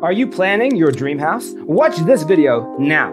Are you planning your dream house? Watch this video now.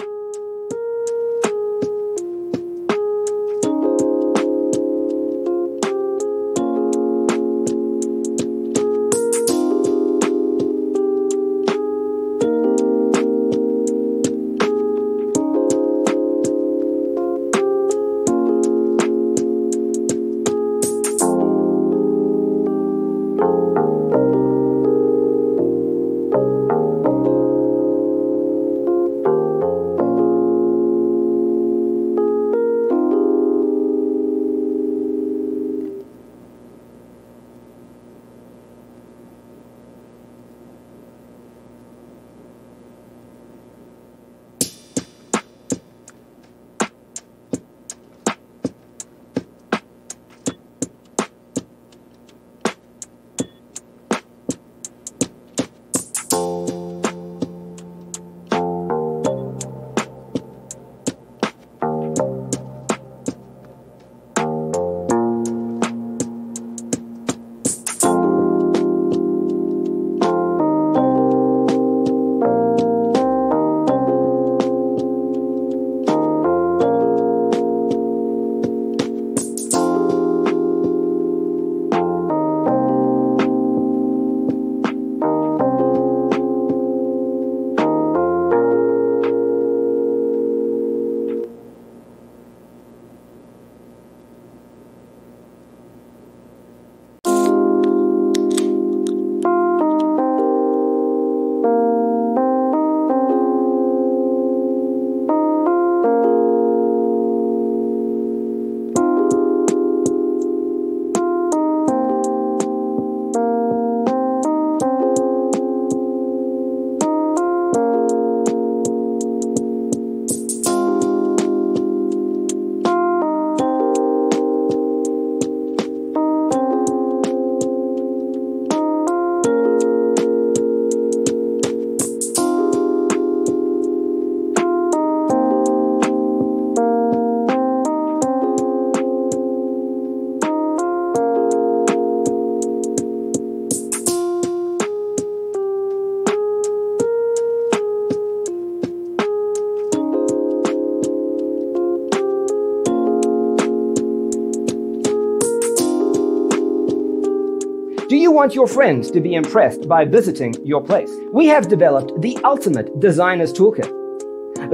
Do you want your friends to be impressed by visiting your place? We have developed the ultimate designer's toolkit.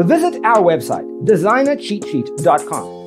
Visit our website, designercheatsheet.com.